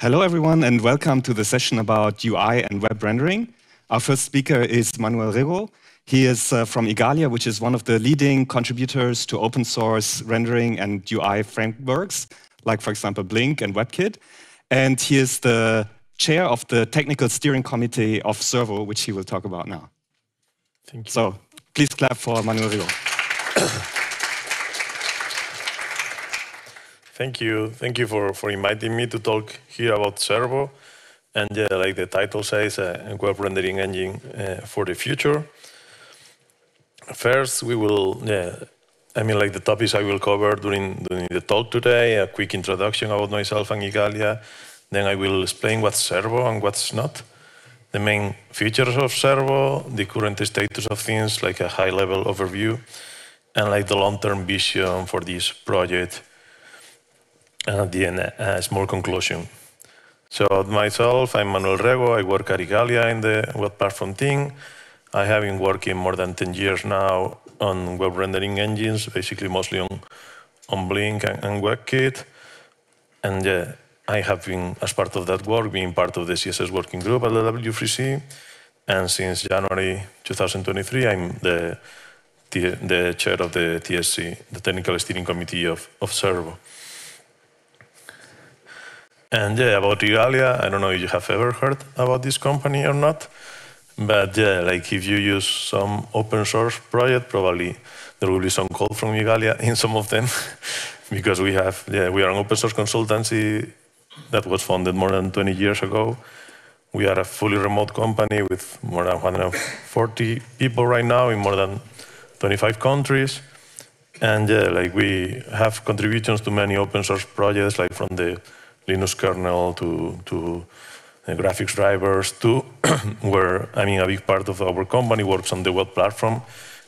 Hello, everyone, and welcome to the session about UI and web rendering. Our first speaker is Manuel Rego. He is uh, from Igalia, which is one of the leading contributors to open source rendering and UI frameworks, like, for example, Blink and WebKit. And he is the chair of the technical steering committee of Servo, which he will talk about now. Thank you. So please clap for Manuel Rego. Thank you. Thank you for, for inviting me to talk here about Servo. And yeah, like the title says, uh, a web rendering engine uh, for the future. First, we will, yeah, I mean, like the topics I will cover during, during the talk today, a quick introduction about myself and Igalia. Then I will explain what's Servo and what's not. The main features of Servo, the current status of things, like a high-level overview, and like the long-term vision for this project. At the end, a small conclusion. So myself, I'm Manuel Rego. I work at Igalia in the web platform team. I have been working more than 10 years now on web rendering engines, basically mostly on, on Blink and, and WebKit. And yeah, I have been, as part of that work, being part of the CSS working group at the W3C. And since January 2023, I'm the, the chair of the TSC, the Technical Steering Committee of, of Servo. And yeah, about Igalia, I don't know if you have ever heard about this company or not. But yeah, like if you use some open source project, probably there will be some code from Igalia in some of them, because we have, yeah, we are an open source consultancy that was founded more than 20 years ago. We are a fully remote company with more than 140 people right now in more than 25 countries. And yeah, like we have contributions to many open source projects, like from the Linux kernel to, to uh, graphics drivers to where I mean a big part of our company works on the web platform,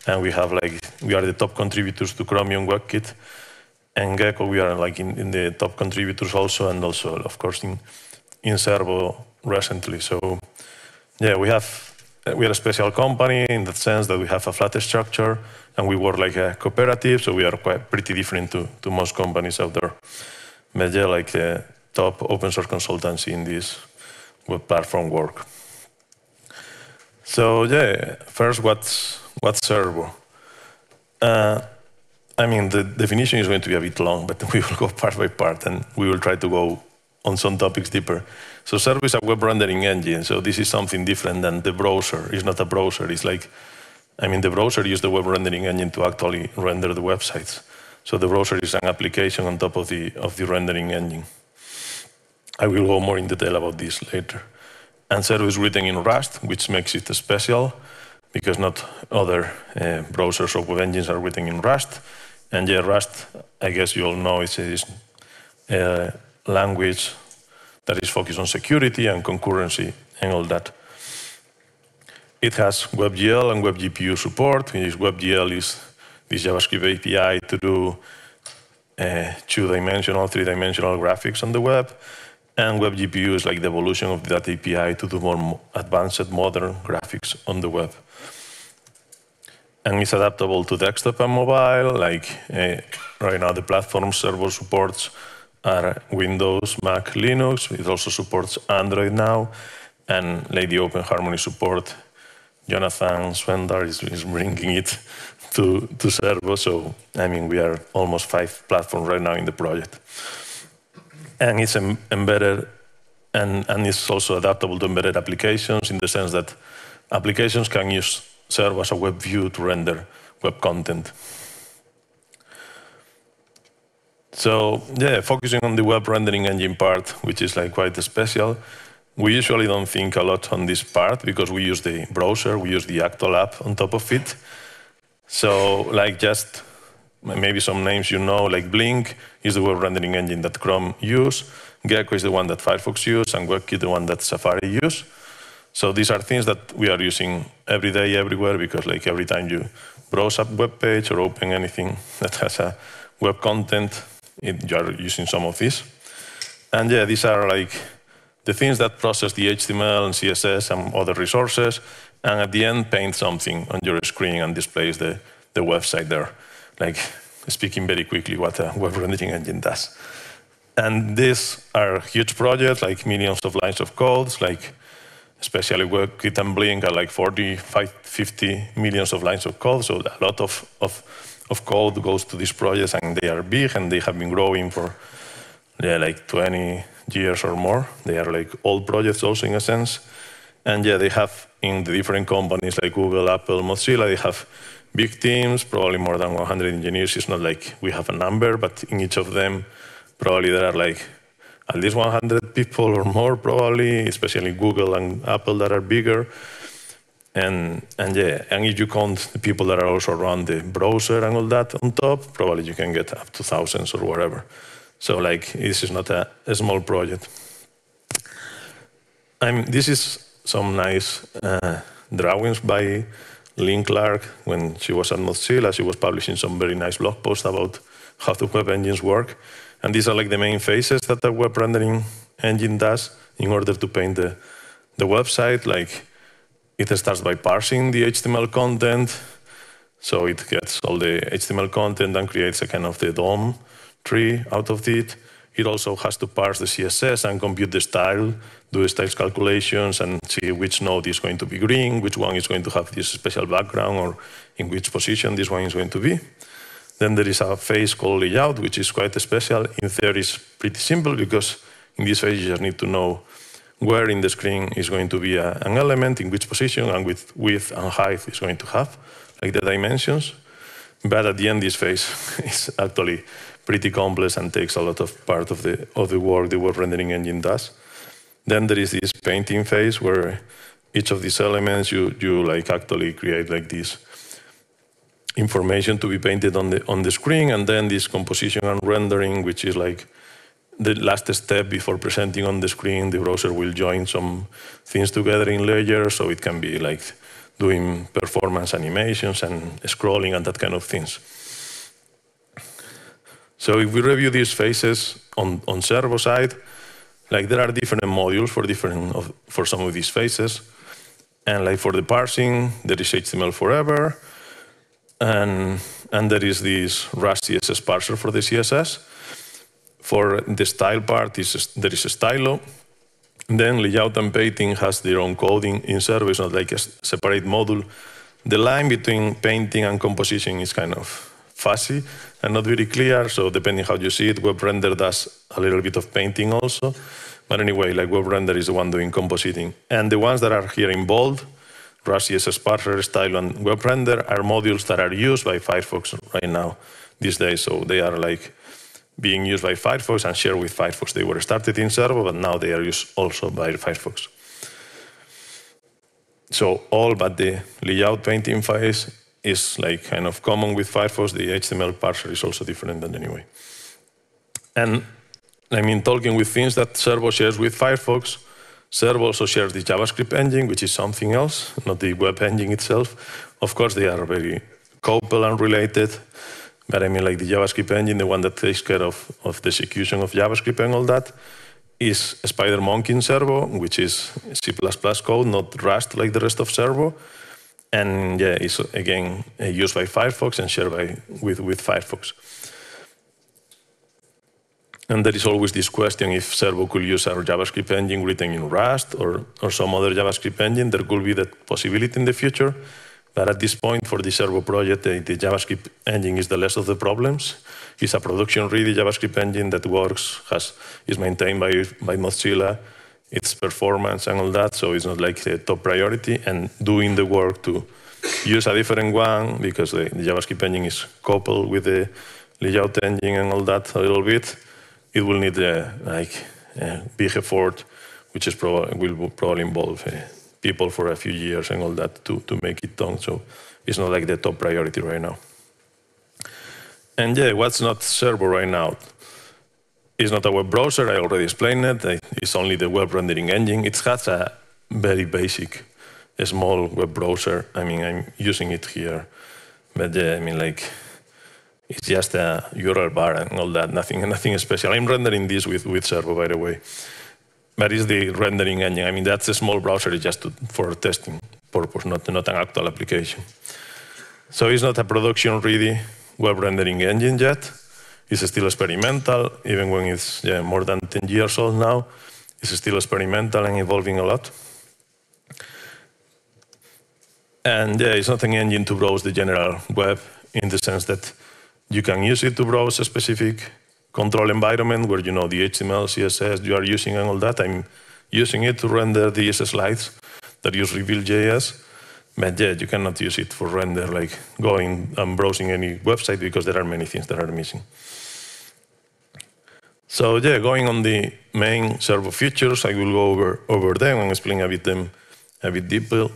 and we have like we are the top contributors to Chromium WebKit and Gecko. We are like in, in the top contributors also, and also of course in in Servo recently. So yeah, we have we are a special company in the sense that we have a flat structure and we work like a cooperative, so we are quite pretty different to, to most companies out there. But yeah, like the top open source consultancy in this web platform work. So yeah, first what's what's Servo? Uh, I mean the definition is going to be a bit long, but we will go part by part and we will try to go on some topics deeper. So Servo is a web rendering engine, so this is something different than the browser. It's not a browser, it's like, I mean the browser uses the web rendering engine to actually render the websites. So the browser is an application on top of the, of the rendering engine. I will go more in detail about this later. And Servo is written in Rust, which makes it special because not other uh, browsers or web engines are written in Rust. And yeah, Rust, I guess you all know, it's a language that is focused on security and concurrency and all that. It has WebGL and WebGPU support. WebGL is this JavaScript API to do uh, two-dimensional, three-dimensional graphics on the web. And WebGPU is like the evolution of that API to do more advanced modern graphics on the web. And it's adaptable to desktop and mobile. Like uh, right now, the platform Servo supports are Windows, Mac, Linux. It also supports Android now. And the Open Harmony support, Jonathan Schwender is, is bringing it to, to Servo. So, I mean, we are almost five platforms right now in the project and it's em embedded and, and it's also adaptable to embedded applications in the sense that applications can use Servo as a web view to render web content. So yeah, focusing on the web rendering engine part, which is like quite special, we usually don't think a lot on this part because we use the browser, we use the actual app on top of it. So like just maybe some names you know, like Blink is the web rendering engine that Chrome use. Gecko is the one that Firefox use, and WebKit the one that Safari use. So these are things that we are using every day, everywhere, because like every time you browse a web page or open anything that has a web content, it, you are using some of these. And yeah, these are like the things that process the HTML and CSS and other resources, and at the end paint something on your screen and displays the, the website there like speaking very quickly what uh, a web rendering engine does. And these are huge projects, like millions of lines of codes, like especially WebKit and Blink are like 40, 50 millions of lines of code. So a lot of, of, of code goes to these projects and they are big and they have been growing for yeah, like 20 years or more. They are like old projects also in a sense. And yeah, they have in the different companies like Google, Apple, Mozilla, they have big teams, probably more than 100 engineers. It's not like we have a number, but in each of them, probably there are like at least 100 people or more, probably, especially Google and Apple that are bigger. And, and yeah, and if you count the people that are also around the browser and all that on top, probably you can get up to thousands or whatever. So like, this is not a, a small project. I mean, this is some nice uh, drawings by Lynn Clark when she was at Mozilla. She was publishing some very nice blog posts about how the web engines work. And these are like the main phases that the web rendering engine does in order to paint the, the website. Like it starts by parsing the HTML content. So it gets all the HTML content and creates a kind of the DOM tree out of it. It also has to parse the CSS and compute the style, do styles calculations and see which node is going to be green, which one is going to have this special background or in which position this one is going to be. Then there is a phase called layout, which is quite special. In theory, it's pretty simple because in this phase you just need to know where in the screen is going to be a, an element, in which position, and with width and height is going to have, like the dimensions. But at the end, this phase is actually pretty complex and takes a lot of part of the, of the work the web rendering engine does. Then there is this painting phase where each of these elements you, you like actually create like this information to be painted on the on the screen, and then this composition and rendering, which is like the last step before presenting on the screen. The browser will join some things together in layers, so it can be like doing performance animations and scrolling and that kind of things. So if we review these phases on, on servo side, like there are different modules for different of, for some of these phases. And like for the parsing, there is html5ever. And, and there is this Rust CSS parser for the CSS. For the style part, is, there is a stylo. Then layout and painting has their own coding in service, not like a separate module. The line between painting and composition is kind of fuzzy and not very clear. So depending how you see it, WebRender does a little bit of painting also. But anyway, like WebRender is the one doing compositing. And the ones that are here in bold, Rust CSS parser, Stylo, and WebRender are modules that are used by Firefox right now these days. So they are like being used by Firefox and shared with Firefox. They were started in Servo, but now they are used also by Firefox. So all but the layout painting phase is like kind of common with Firefox. The HTML parser is also different than anyway. And I mean, talking with things that Servo shares with Firefox, Servo also shares the JavaScript engine, which is something else, not the web engine itself. Of course, they are very coupled and related, but I mean, like the JavaScript engine, the one that takes care of, of the execution of JavaScript and all that, is SpiderMonkey in Servo, which is C++ code, not Rust like the rest of Servo. And yeah, it's again uh, used by Firefox and shared by, with, with Firefox. And there is always this question if Servo could use our JavaScript engine written in Rust or, or some other JavaScript engine. There could be that possibility in the future. But at this point, for the Servo project, the, the JavaScript engine is the less of the problems. It's a production-ready JavaScript engine that works, has, is maintained by, by Mozilla, its performance and all that, so it's not like the top priority. And doing the work to use a different one, because the, the JavaScript engine is coupled with the layout engine and all that a little bit, it will need a like a big effort, which is prob will probably involve uh, people for a few years and all that to, to make it done. So it's not like the top priority right now. And yeah, what's not Servo right now? It's not a web browser, I already explained it. It's only the web rendering engine. It has a very basic, a small web browser. I mean, I'm using it here. But yeah, I mean, like, it's just a URL bar and all that, nothing, nothing special. I'm rendering this with, with Servo, by the way. But it's the rendering engine. I mean, that's a small browser just to, for testing purpose, not, not an actual application. So it's not a production-ready web rendering engine yet. It's still experimental, even when it's yeah, more than 10 years old now. It's still experimental and evolving a lot. And yeah, it's not an engine to browse the general web in the sense that you can use it to browse a specific control environment where you know the HTML, CSS you are using and all that. I'm using it to render these slides that use Reveal.js. But yeah, you cannot use it for render, like going and browsing any website because there are many things that are missing. So yeah, going on the main servo features, I will go over, over them and explain a bit them a bit deeper.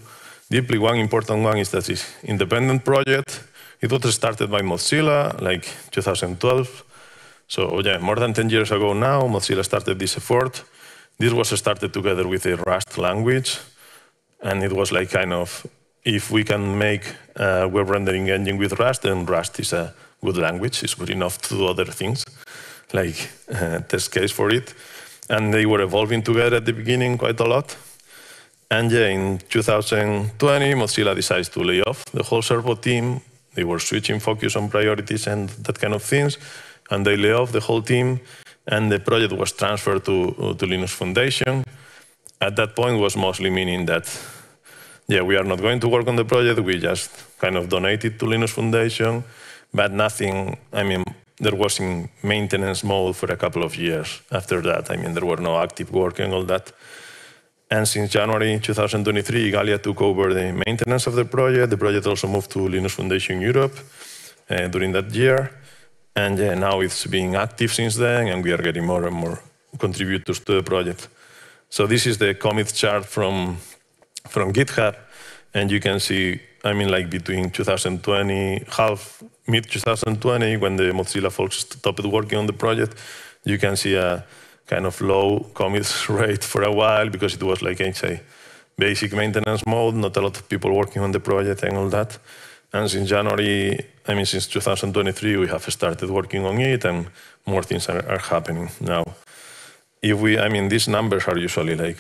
Deeply, one important one is that it's independent project. It was started by Mozilla, like 2012. So oh, yeah, more than 10 years ago now, Mozilla started this effort. This was started together with the Rust language. And it was like kind of, if we can make a web rendering engine with Rust, then Rust is a good language. It's good enough to do other things, like uh, test case for it. And they were evolving together at the beginning quite a lot. And yeah, in 2020, Mozilla decided to lay off the whole Servo team. They were switching focus on priorities and that kind of things. And they lay off the whole team. And the project was transferred to, to Linux Foundation. At that point was mostly meaning that, yeah, we are not going to work on the project. We just kind of donated to Linux Foundation. But nothing, I mean, there was in maintenance mode for a couple of years after that. I mean, there were no active work and all that. And since January 2023, Igalia took over the maintenance of the project. The project also moved to Linux Foundation Europe uh, during that year. And yeah, now it's being active since then, and we are getting more and more contributors to the project. So this is the commit chart from, from GitHub. And you can see, I mean, like between 2020, half, mid 2020, when the Mozilla folks stopped working on the project, you can see a kind of low commits rate for a while because it was like I say, basic maintenance mode, not a lot of people working on the project and all that. And since January, I mean, since 2023, we have started working on it and more things are, are happening now. If we, I mean, these numbers are usually like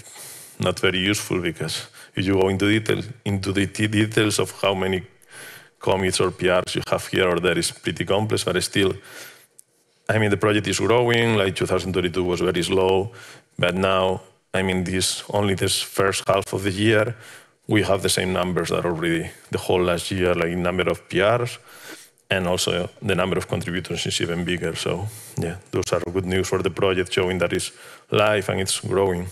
not very useful because if you go into detail, into the details of how many commits or PRs you have here or there is pretty complex, but still, I mean, the project is growing. Like 2022 was very slow, but now, I mean, this only this first half of the year, we have the same numbers that already the whole last year, like number of PRs, and also the number of contributors is even bigger. So yeah, those are good news for the project, showing that it's live and it's growing.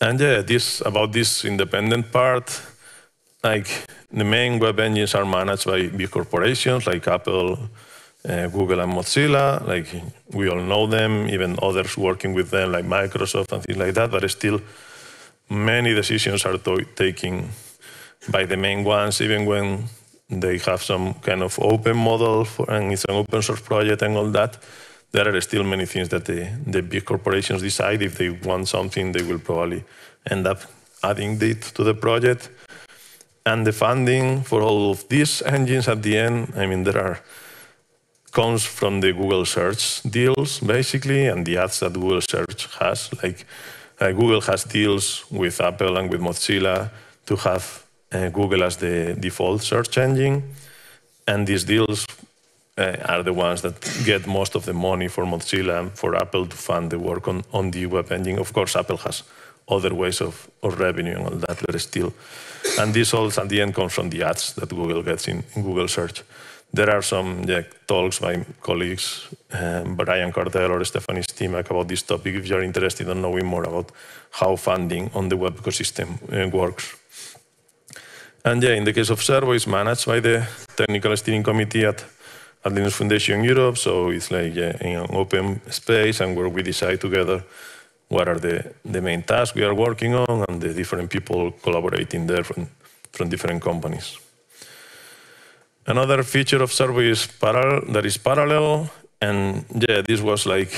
And yeah, this about this independent part, like the main web engines are managed by big corporations like Apple, uh, Google and Mozilla, like we all know them, even others working with them like Microsoft and things like that, but still many decisions are taken by the main ones, even when they have some kind of open model for, and it's an open source project and all that. There are still many things that the, the big corporations decide. If they want something, they will probably end up adding it to the project. And the funding for all of these engines at the end, I mean, there are comes from the Google search deals, basically, and the ads that Google search has. Like uh, Google has deals with Apple and with Mozilla to have uh, Google as the default search engine. And these deals uh, are the ones that get most of the money for Mozilla and for Apple to fund the work on, on the web engine. Of course, Apple has other ways of, of revenue and all that, but still. And this all at the end comes from the ads that Google gets in, in Google search there are some yeah, talks by colleagues, um, Brian Kardell or Stephanie Stimac about this topic if you're interested in knowing more about how funding on the web ecosystem uh, works. And yeah, in the case of Servo, it's managed by the technical steering committee at, at Linux Foundation Europe. So it's like in an open space and where we decide together what are the, the main tasks we are working on and the different people collaborating there from, from different companies. Another feature of Servo is parallel, that is parallel. And yeah, this was like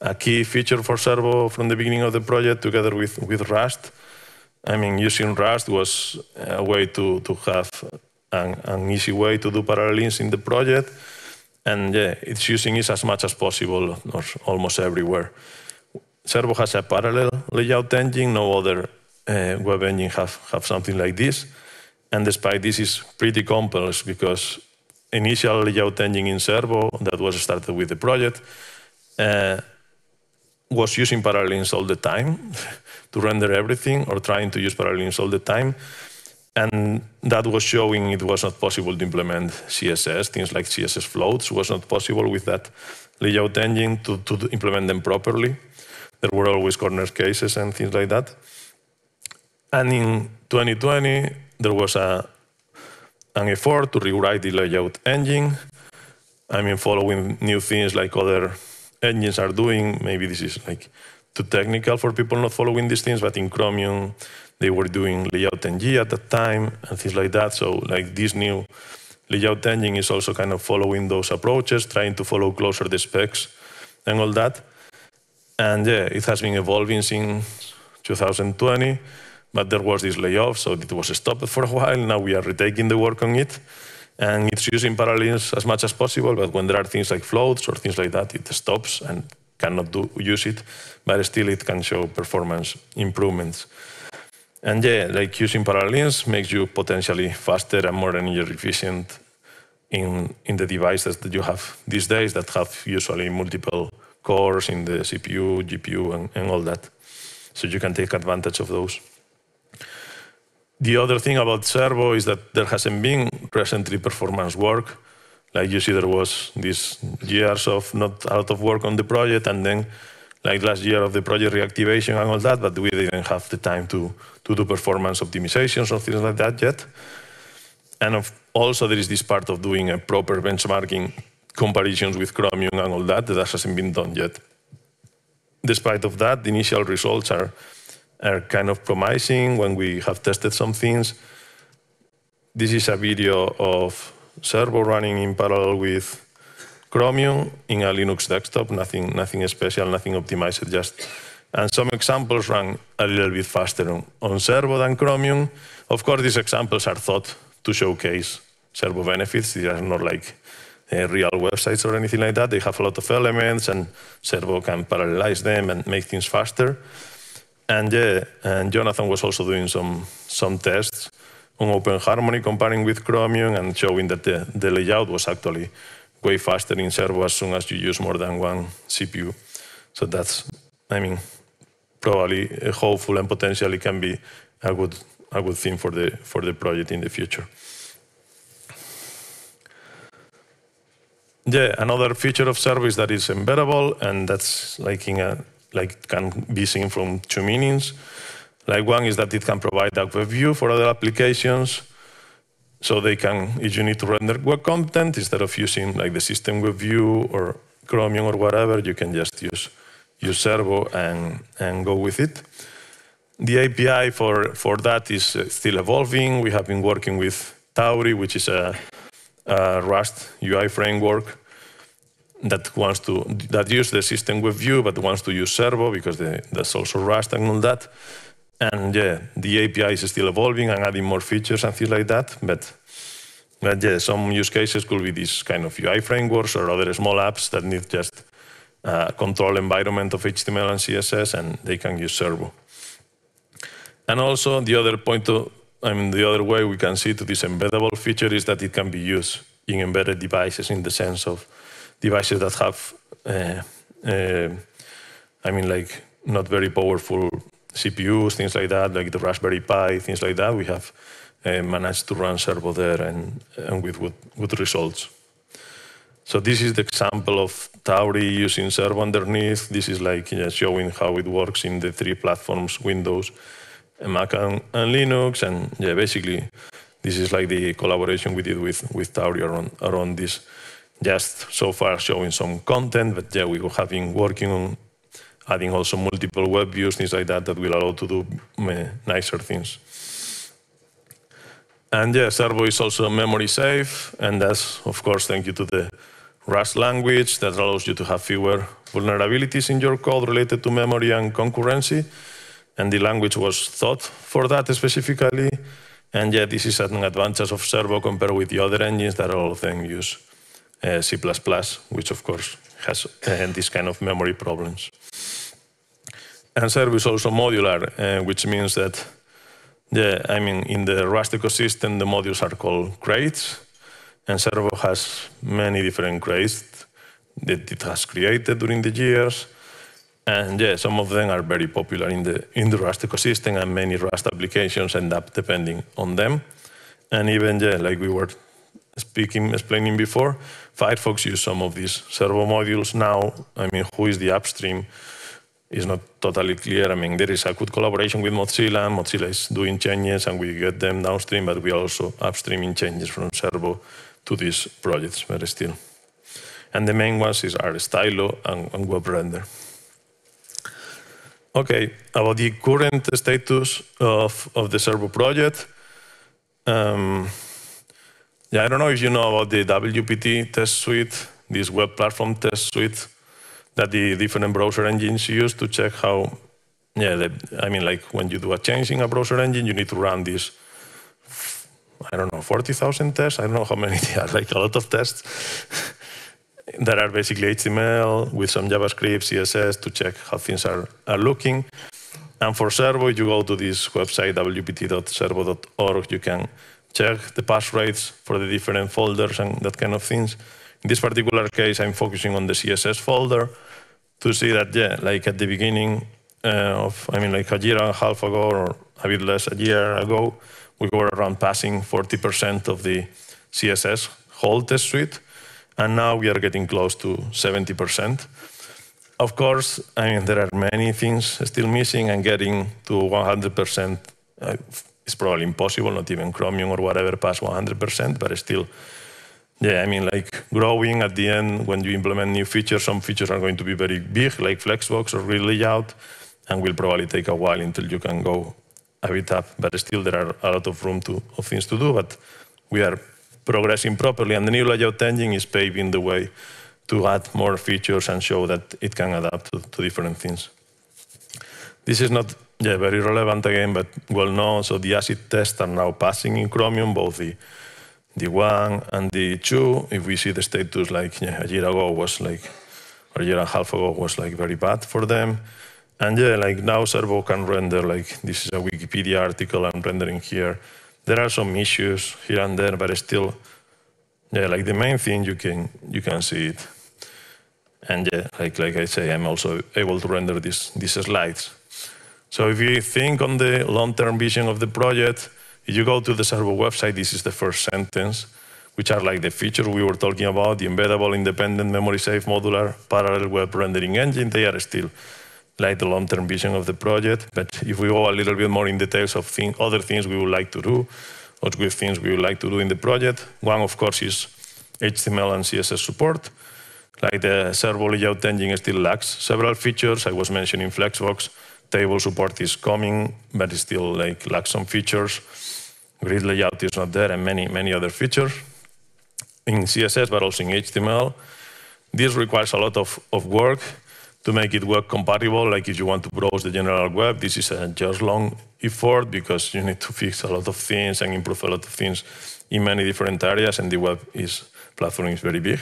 a key feature for Servo from the beginning of the project together with, with Rust. I mean, using Rust was a way to, to have an, an easy way to do parallels in the project. And yeah, it's using it as much as possible or almost everywhere. Servo has a parallel layout engine. No other uh, web engine have, have something like this. And despite this is pretty complex because initial layout engine in Servo that was started with the project uh, was using parallels all the time to render everything or trying to use parallels all the time. And that was showing it was not possible to implement CSS. Things like CSS floats was not possible with that layout engine to, to implement them properly. There were always corner cases and things like that. And in 2020, there was a, an effort to rewrite the layout engine. I mean, following new things like other engines are doing. Maybe this is like too technical for people not following these things, but in Chromium, they were doing LayoutNG at that time and things like that. So like this new layout engine is also kind of following those approaches, trying to follow closer the specs and all that. And yeah, it has been evolving since 2020, but there was this layoff, so it was stopped for a while. Now we are retaking the work on it. And it's using parallels as much as possible, but when there are things like floats or things like that, it stops and cannot do, use it, but still it can show performance improvements. And yeah, like using parallels makes you potentially faster and more energy efficient in, in the devices that you have these days that have usually multiple cores in the CPU, GPU, and, and all that. So you can take advantage of those. The other thing about Servo is that there hasn't been recently performance work. Like you see, there was these years of not a lot of work on the project, and then like last year of the project reactivation and all that, but we didn't have the time to, to do performance optimizations or things like that yet. And of, also there is this part of doing a proper benchmarking comparisons with Chromium and all that that hasn't been done yet. Despite of that, the initial results are are kind of promising when we have tested some things. This is a video of Servo running in parallel with Chromium in a Linux desktop, nothing, nothing special, nothing optimized, just and some examples run a little bit faster on, on Servo than Chromium. Of course, these examples are thought to showcase Servo benefits. They are not like uh, real websites or anything like that. They have a lot of elements, and Servo can parallelize them and make things faster. And yeah, and Jonathan was also doing some, some tests on Open Harmony, comparing with Chromium and showing that the, the layout was actually way faster in Servo as soon as you use more than one CPU. So that's, I mean, probably uh, hopeful and potentially can be a good, a good thing for the, for the project in the future. Yeah, another feature of Servo that is embeddable, and that's like in a like can be seen from two meanings. Like one is that it can provide a web view for other applications. So they can, if you need to render web content, instead of using like the system web view or Chromium or whatever, you can just use, use Servo and, and go with it. The API for, for that is uh, still evolving. We have been working with Tauri, which is a, a Rust UI framework that wants to that use the system web view but wants to use Servo because the, that's also Rust and all that. And yeah, the API is still evolving and adding more features and things like that. But but yeah, some use cases could be this kind of UI frameworks or other small apps that need just a control environment of HTML and CSS, and they can use Servo. And also the other point, I mean, the other way we can see to this embeddable feature is that it can be used in embedded devices in the sense of devices that have, uh, uh, I mean, like not very powerful CPUs, things like that, like the Raspberry Pi, things like that. We have uh, managed to run Servo there and, and with good, good results. So this is the example of Tauri using Servo underneath. This is like yeah, showing how it works in the three platforms, Windows, Mac and, and, Linux. And yeah, basically, this is like the collaboration we did with, with Tauri around, around this just so far showing some content, but yeah, we have been working on adding also multiple web views, things like that, that will allow to do nicer things. And yeah, Servo is also memory safe, and that's, of course, thank you to the Rust language that allows you to have fewer vulnerabilities in your code related to memory and concurrency. And the language was thought for that specifically. And yeah, this is an advantage of Servo compared with the other engines that all of them use uh, C++, which of course has uh, this kind of memory problems. And Servo is also modular, uh, which means that, yeah, I mean, in the Rust ecosystem, the modules are called crates. And Servo has many different crates that it has created during the years. And yeah, some of them are very popular in the, in the Rust ecosystem, and many Rust applications end up depending on them. And even, yeah, like we were speaking, explaining before, Firefox use some of these servo modules now. I mean, who is the upstream is not totally clear. I mean, there is a good collaboration with Mozilla, and Mozilla is doing changes, and we get them downstream, but we are also upstreaming changes from Servo to these projects, but still. And the main ones is, are Stylo and, and WebRender. Okay, about the current status of, of the Servo project. Um, yeah, I don't know if you know about the WPT test suite, this web platform test suite that the different browser engines use to check how, yeah, the, I mean, like when you do a change in a browser engine, you need to run this, I don't know, 40,000 tests? I don't know how many they are, like a lot of tests that are basically HTML with some JavaScript, CSS to check how things are, are looking. And for Servo, you go to this website, wpt.servo.org, you can check the pass rates for the different folders and that kind of things. In this particular case, I'm focusing on the CSS folder to see that, yeah, like at the beginning uh, of, I mean, like a year and a half ago or a bit less a year ago, we were around passing 40% of the CSS whole test suite, and now we are getting close to 70%. Of course, I mean, there are many things still missing, and getting to 100% uh, is probably impossible, not even Chromium or whatever pass 100%, but still, yeah, I mean, like growing at the end, when you implement new features, some features are going to be very big, like Flexbox or grid layout, and will probably take a while until you can go a bit up. But still, there are a lot of room to, of things to do, but we are progressing properly, and the new layout engine is paving the way to add more features and show that it can adapt to, to different things. This is not yeah, very relevant again, but well known. So the acid tests are now passing in Chromium, both the the one and the two. If we see the status like yeah, a year ago was like, or a year and a half ago was like very bad for them. And yeah, like now Servo can render like this is a Wikipedia article I'm rendering here. There are some issues here and there, but still, yeah, like the main thing you can you can see it. And yeah, like like I say, I'm also able to render these these slides. So if you think on the long-term vision of the project, if you go to the Servo website, this is the first sentence, which are like the features we were talking about, the embeddable, independent, memory-safe, modular, parallel web rendering engine. They are still like the long-term vision of the project. But if we go a little bit more in details of thing, other things we would like to do, or good things we would like to do in the project, one, of course, is HTML and CSS support. Like the Servo layout engine still lacks several features. I was mentioning Flexbox, table support is coming, but it still like lacks some features. Grid layout is not there, and many, many other features in CSS, but also in HTML. This requires a lot of, of work to make it work compatible. Like if you want to browse the general web, this is a just long effort because you need to fix a lot of things and improve a lot of things in many different areas, and the web is platform is very big.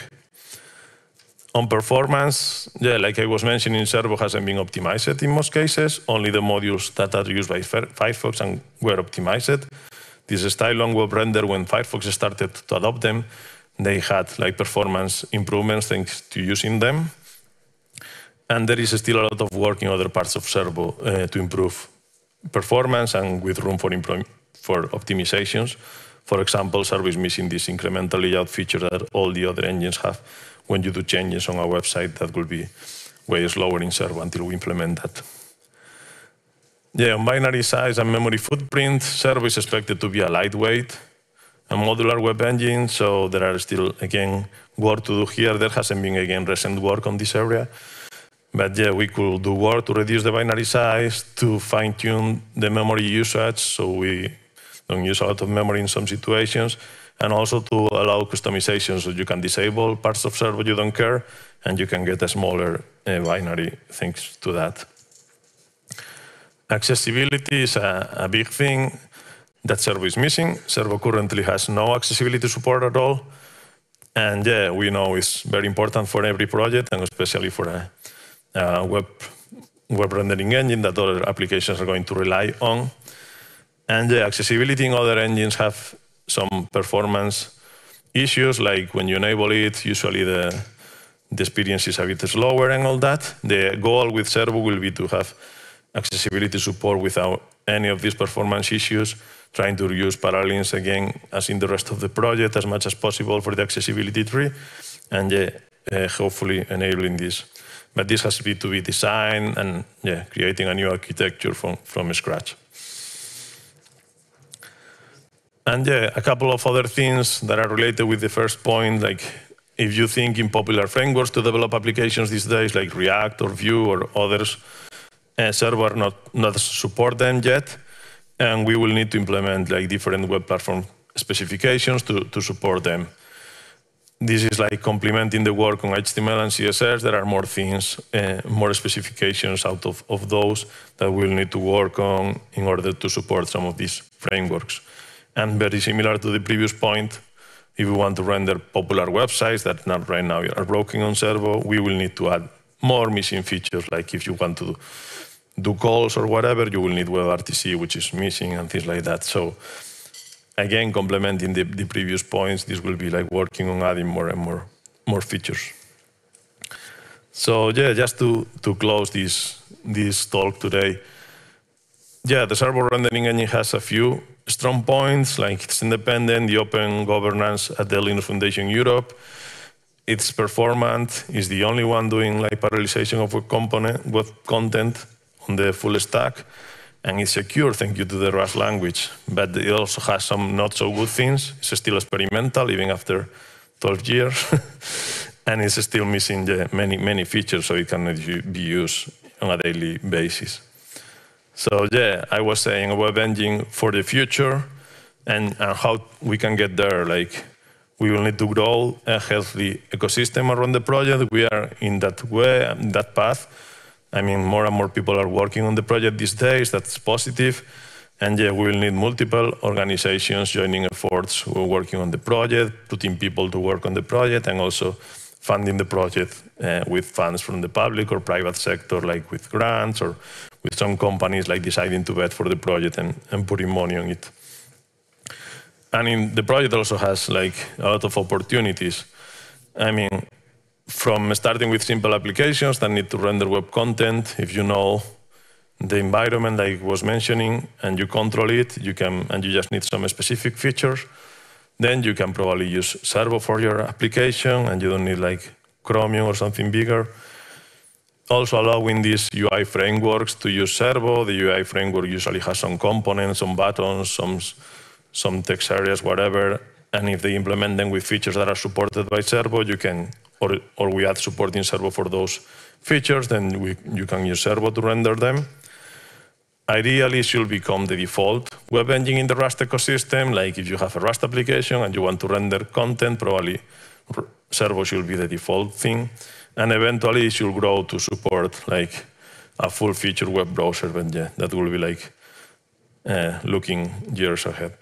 On performance, yeah, like I was mentioning, Servo hasn't been optimized in most cases. Only the modules that are used by Firefox and were optimized. This Stylo on WebRender, when Firefox started to adopt them, they had like performance improvements thanks to using them. And there is still a lot of work in other parts of Servo uh, to improve performance and with room for, for optimizations. For example, Servo is missing this incremental layout feature that all the other engines have when you do changes on our website, that will be way slower in Servo until we implement that. Yeah, on binary size and memory footprint, Servo is expected to be a lightweight and modular web engine, so there are still, again, work to do here. There hasn't been, again, recent work on this area. But yeah, we could do work to reduce the binary size, to fine-tune the memory usage, so we don't use a lot of memory in some situations, and also to allow customization so you can disable parts of servo you don't care and you can get a smaller uh, binary thanks to that. Accessibility is a, a, big thing that Servo is missing. Servo currently has no accessibility support at all. And yeah, we know it's very important for every project and especially for a, a web, web rendering engine that other applications are going to rely on. And yeah, accessibility in other engines have some performance issues, like when you enable it, usually the, the experience is a bit slower and all that. The goal with Servo will be to have accessibility support without any of these performance issues, trying to reuse parallels again, as in the rest of the project, as much as possible for the accessibility tree, and yeah, uh, hopefully enabling this. But this has to be, to be designed and yeah, creating a new architecture from, from scratch. And yeah, a couple of other things that are related with the first point, like if you think in popular frameworks to develop applications these days, like React or Vue or others, uh, Servo not, not support them yet. And we will need to implement like different web platform specifications to, to support them. This is like complementing the work on HTML and CSS. There are more things, uh, more specifications out of, of those that we'll need to work on in order to support some of these frameworks. And very similar to the previous point, if we want to render popular websites that not right now are broken on Servo, we will need to add more missing features, like if you want to do calls or whatever, you will need WebRTC, which is missing and things like that. So again, complementing the, the previous points, this will be like working on adding more and more, more features. So yeah, just to, to close this, this talk today, yeah, the servo rendering engine has a few strong points, like it's independent, the open governance at the Linux Foundation Europe. It's performant, it's the only one doing like parallelization of web component, web content on the full stack, and it's secure thank you to the Rust language. But it also has some not so good things. It's still experimental, even after 12 years, and it's still missing many, many features, so it cannot be used on a daily basis. So yeah, I was saying a web engine for the future and, and how we can get there. Like we will need to grow a healthy ecosystem around the project. We are in that way, that path. I mean, more and more people are working on the project these days. That's positive. And yeah, we will need multiple organizations joining efforts who are working on the project, putting people to work on the project, and also funding the project uh, with funds from the public or private sector, like with grants or with some companies like deciding to bet for the project and, and putting money on it. And in, the project also has like a lot of opportunities. I mean, from starting with simple applications that need to render web content, if you know the environment I was mentioning and you control it, you can, and you just need some specific features, then you can probably use Servo for your application and you don't need like Chromium or something bigger also allowing these UI frameworks to use Servo. The UI framework usually has some components, some buttons, some, some text areas, whatever. And if they implement them with features that are supported by Servo, you can, or, or we add support in Servo for those features, then we, you can use Servo to render them. Ideally, it should become the default web engine in the Rust ecosystem. Like if you have a Rust application and you want to render content, probably Servo should be the default thing and eventually it should grow to support like a full feature web browser, but yeah, that will be like uh, looking years ahead.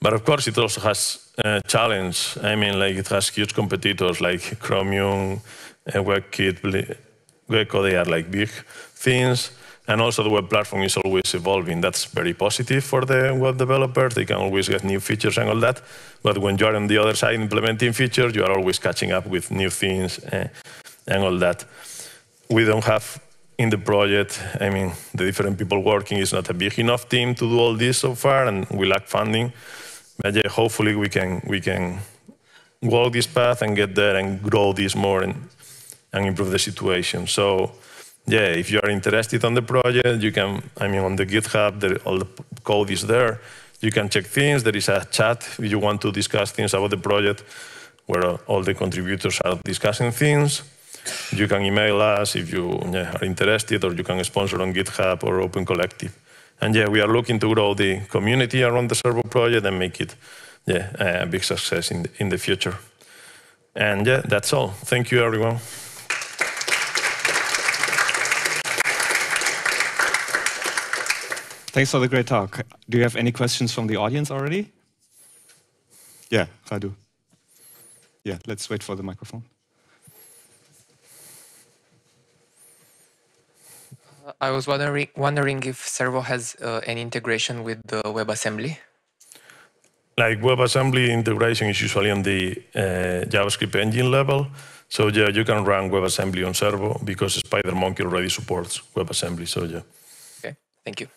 But of course, it also has a challenge. I mean, like it has huge competitors like Chromium, uh, WebKit, Gecko. They are like big things. And also the web platform is always evolving. That's very positive for the web developers. They can always get new features and all that. But when you're on the other side implementing features, you are always catching up with new things uh, and all that. We don't have in the project, I mean, the different people working is not a big enough team to do all this so far, and we lack funding. But yeah, hopefully we can, we can walk this path and get there and grow this more and, and improve the situation. So yeah, if you are interested on the project, you can, I mean, on the GitHub, the, all the code is there. You can check things. There is a chat if you want to discuss things about the project where all the contributors are discussing things. You can email us if you yeah, are interested, or you can sponsor on GitHub or Open Collective. And yeah, we are looking to grow the community around the Servo project and make it yeah, a big success in the, in the future. And yeah, that's all. Thank you, everyone. Thanks for the great talk. Do you have any questions from the audience already? Yeah, Radu. Yeah, let's wait for the microphone. I was wondering, wondering if Servo has uh, any integration with the WebAssembly. like WebAssembly integration is usually on the uh, JavaScript engine level. So yeah, you can run WebAssembly on Servo because SpiderMonkey already supports WebAssembly. So yeah. Okay, thank you.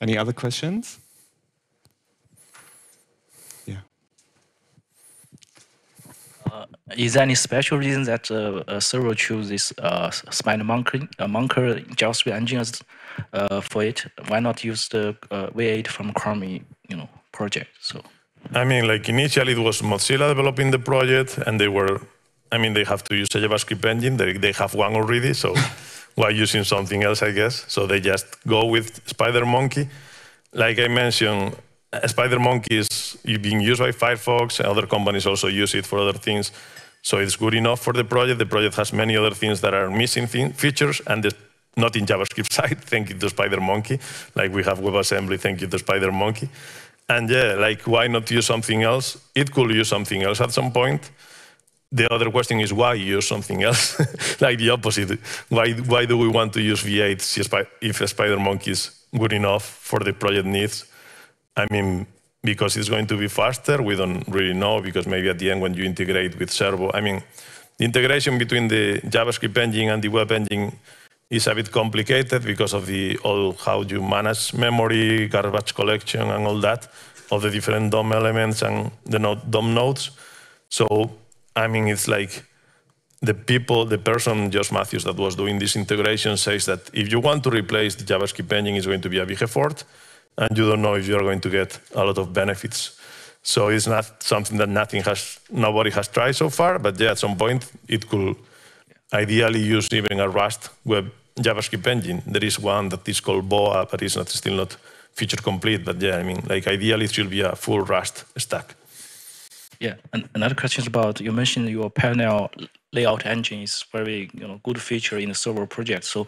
Any other questions? Yeah. Uh, is there any special reason that uh, a server chooses uh, SpiderMonkey uh, Monker JavaScript engine uh, for it? Why not use the uh, V8 from Chrome, you know, project? So. I mean, like initially it was Mozilla developing the project, and they were, I mean, they have to use a JavaScript engine. They they have one already, so why using something else? I guess so. They just go with Spider Monkey. Like I mentioned, Spider Monkey is being used by Firefox. Other companies also use it for other things. So it's good enough for the project. The project has many other things that are missing features, and the, not in JavaScript side. Thank you to Spider Monkey. Like we have WebAssembly. Thank you to Spider Monkey. And yeah, like why not use something else? It could use something else at some point. The other question is why use something else? like the opposite. Why, why do we want to use V8 if SpiderMonkey is good enough for the project needs? I mean, because it's going to be faster, we don't really know, because maybe at the end when you integrate with Servo, I mean, the integration between the JavaScript engine and the web engine is a bit complicated because of the all how you manage memory, garbage collection, and all that of the different DOM elements and the DOM nodes. So, I mean, it's like the people, the person, Josh Matthews, that was doing this integration says that if you want to replace the JavaScript engine, it's going to be a big effort, and you don't know if you're going to get a lot of benefits. So it's not something that nothing has, nobody has tried so far, but yeah, at some point it could ideally use even a Rust web JavaScript engine. There is one that is called Boa, but it's not, still not feature complete. But yeah, I mean, like ideally it should be a full Rust stack. Yeah, and another question is about you mentioned your parallel layout engine is very you know good feature in the Servo project. So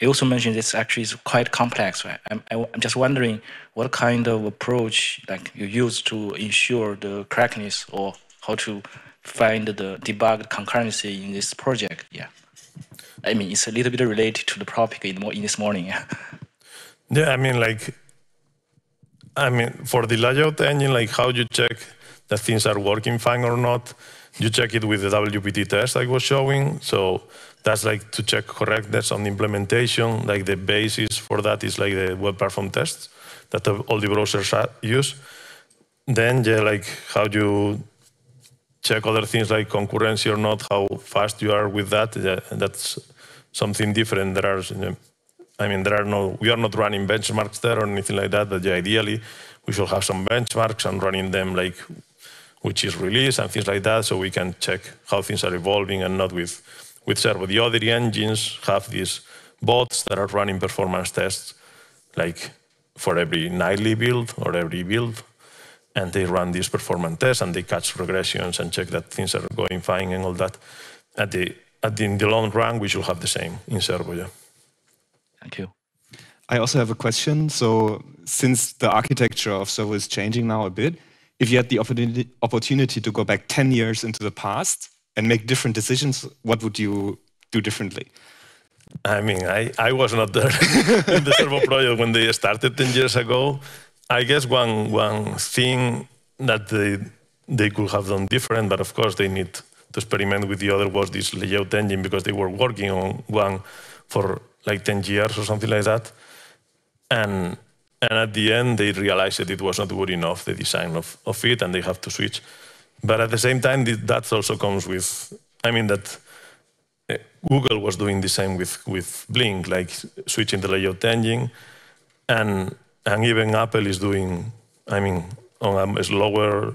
you also mentioned this actually is quite complex, right? I'm, I'm just wondering what kind of approach like you use to ensure the correctness or how to find the debug concurrency in this project. Yeah. I mean, it's a little bit related to the topic in, in this morning. yeah, I mean, like, I mean, for the layout engine, like how you check that things are working fine or not, you check it with the WPT test I was showing. So that's like to check correctness on the implementation. Like the basis for that is like the web platform tests that all the browsers use. Then, yeah, like how you check other things like concurrency or not, how fast you are with that. Yeah, that's something different. There are, I mean, there are no, we are not running benchmarks there or anything like that, but yeah, ideally we should have some benchmarks and running them like which is released and things like that, so we can check how things are evolving and not with, with Servo. The other engines have these bots that are running performance tests like for every nightly build or every build and they run these performance tests and they catch regressions and check that things are going fine and all that. At the, at the, in the long run, we should have the same in Servo, yeah. Thank you. I also have a question. So since the architecture of Servo is changing now a bit, if you had the opportunity, to go back 10 years into the past and make different decisions, what would you do differently? I mean, I, I was not there in the Servo project when they started 10 years ago. I guess one one thing that they they could have done different, but of course they need to experiment with the other was this layout engine because they were working on one for like 10 years or something like that. And and at the end they realized that it was not good enough, the design of, of it, and they have to switch. But at the same time, that also comes with, I mean, that eh, Google was doing the same with, with Blink, like switching the layout engine. And and even Apple is doing, I mean, on a lower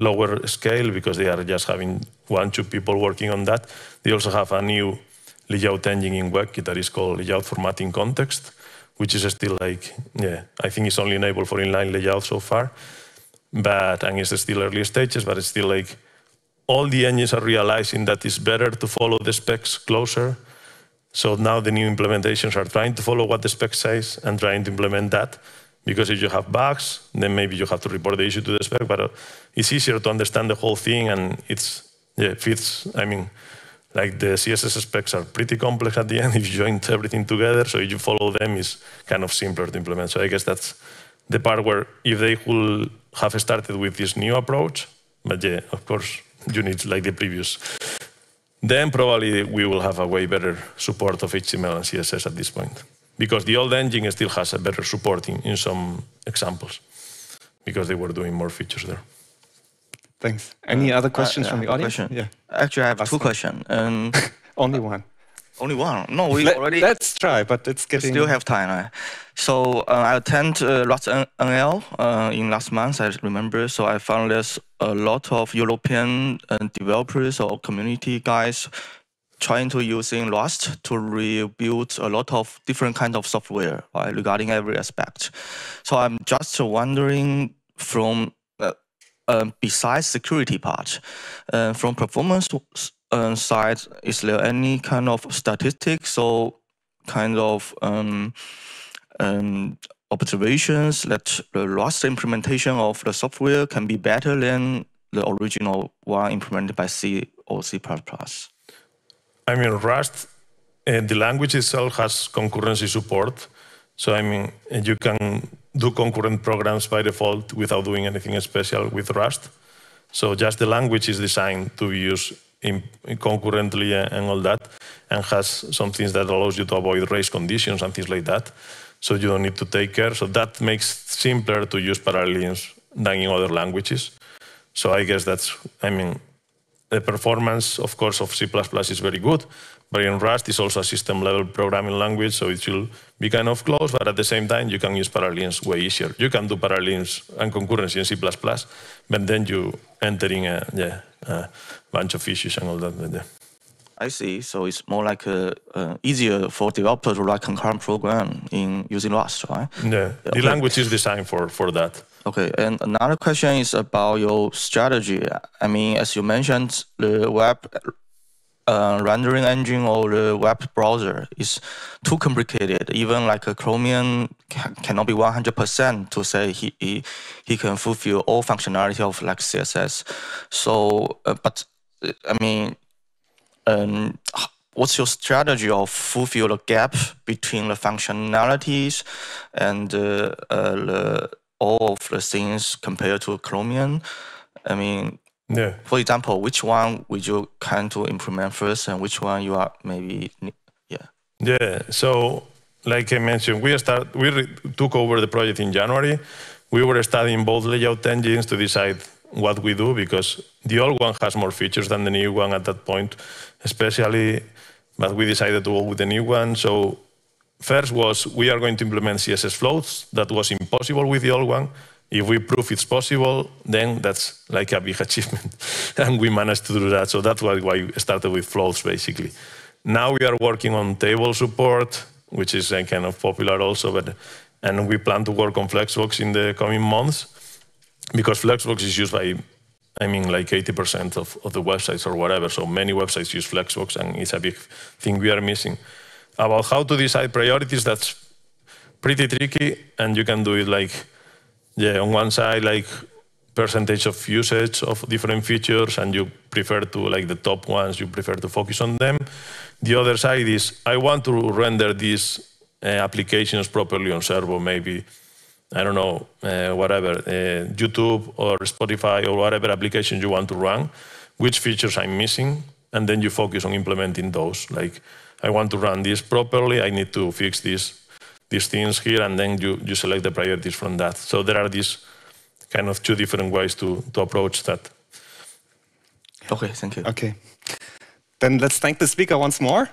lower scale because they are just having one, two people working on that. They also have a new layout engine in WebKit that is called layout formatting context, which is still like, yeah, I think it's only enabled for inline layout so far, but and it's still early stages, but it's still like all the engines are realizing that it's better to follow the specs closer. So now the new implementations are trying to follow what the spec says and trying to implement that. Because if you have bugs, then maybe you have to report the issue to the spec, but uh, it's easier to understand the whole thing and it's, yeah, it fits. I mean, like the CSS specs are pretty complex at the end if you join everything together, so if you follow them, it's kind of simpler to implement. So I guess that's the part where if they will have started with this new approach, but yeah, of course, you need like the previous. Then probably we will have a way better support of HTML and CSS at this point. Because the old engine still has a better support in, in some examples, because they were doing more features there. Thanks. Any other questions Uh, from the audience? question. Yeah. Actually, I have Last two questions. Um, Only one. only one. No, we already Let's try, but it's getting. still have time. Right? So uh, I attend uh, Rust NL uh, in last month. I remember. So I found there's a lot of European uh, developers or community guys trying to using Rust to rebuild a lot of different kinds of software right, regarding every aspect. So I'm just wondering from uh, um, besides security part, uh, from performance uh, side, is there any kind of statistics or kind of um, um, observations that the Rust implementation of the software can be better than the original one implemented by C or C++? I mean, Rust, uh, the language itself has concurrency support. So, I mean, you can do concurrent programs by default without doing anything special with Rust. So, just the language is designed to be used in, concurrently and all that, and has some things that allows you to avoid race conditions and things like that. So, you don't need to take care. So, that makes simpler to use parallels than in other languages. So, I guess that's, I mean, the performance, of course, of C++ is very good, but in Rust is also a system-level programming language, so it will be kind of close, but at the same time, you can use parallels way easier. You can do parallels and concurrency in C++, but then you enter in a, yeah, a bunch of issues and all that. But yeah. I see. So it's more like uh, uh, easier for developer to write concurrent program in using Rust, right? Yeah, the Okay. language is designed for, for that. Okay, and another question is about your strategy. I mean, as you mentioned, the web uh, rendering engine or the web browser is too complicated. Even like a Chromium ca- cannot be 100% to say he, he, he can fulfill all functionality of like CSS. So, uh, but uh, I mean, um, what's your strategy of fulfill the gap between the functionalities and uh, uh, the, all of the things compared to Chromium? I mean, Yeah. for example, which one would you kind to implement first, and which one you are maybe yeah. Yeah. So, like I mentioned, we start we re- took over the project in January. We were studying both layout engines to decide what we do because the old one has more features than the new one at that point, especially. But we decided to go with the new one. So, first was we are going to implement CSS floats. That was impossible with the old one. If we prove it's possible, then that's like a big achievement, and we managed to do that. So that's why we started with floats basically. Now we are working on table support, which is uh, kind of popular also, but and we plan to work on Flexbox in the coming months because Flexbox is used by, I mean, like 80% of, of the websites or whatever. So many websites use Flexbox, and it's a big thing we are missing. About how to decide priorities, that's pretty tricky, and you can do it like, yeah, on one side, like percentage of usage of different features, and you prefer to like the top ones, you prefer to focus on them. The other side is I want to render these uh, applications properly on Servo, maybe I don't know, uh, whatever, uh, YouTube or Spotify or whatever application you want to run, which features I'm missing, and then you focus on implementing those. Like, I want to run this properly, I need to fix this, these things here, and then you, you select the priorities from that. So there are these kind of two different ways to, to approach that. Okay, thank you. Okay. Then let's thank the speaker once more.